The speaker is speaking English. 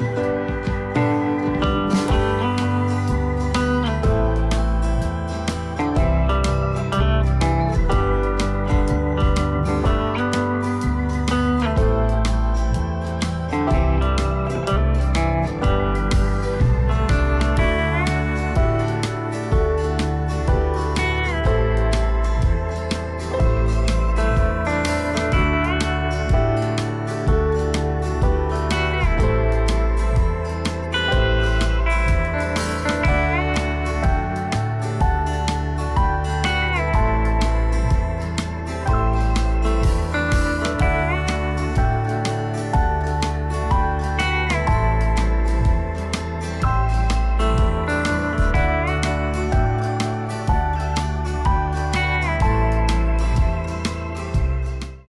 you